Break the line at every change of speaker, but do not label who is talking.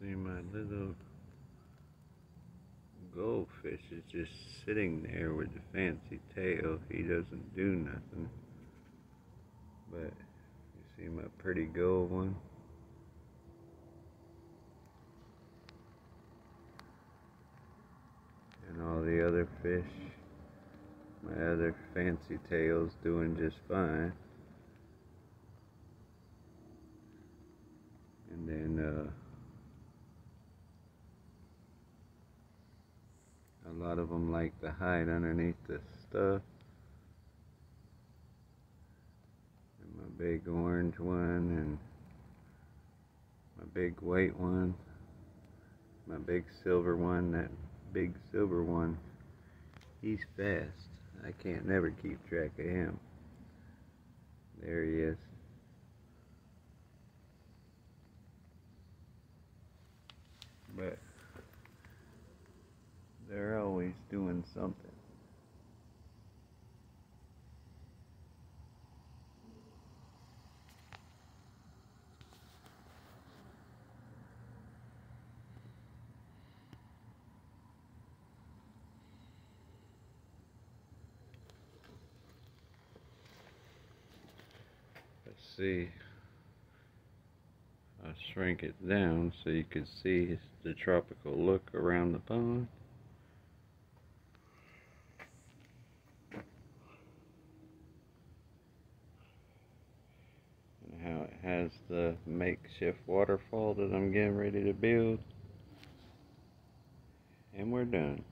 See my little goldfish is just sitting there with the fancy tail. He doesn't do nothing. But you see my pretty gold one? And all the other fish. My other fancy tail's doing just fine. A lot of them like to hide underneath the stuff. And my big orange one and my big white one. My big silver one, that big silver one, he's fast. I can't never keep track of him. There he is. But always doing something. Let's see. I'll shrink it down so you can see the tropical look around the pond. how it has the makeshift waterfall that I'm getting ready to build. And we're done.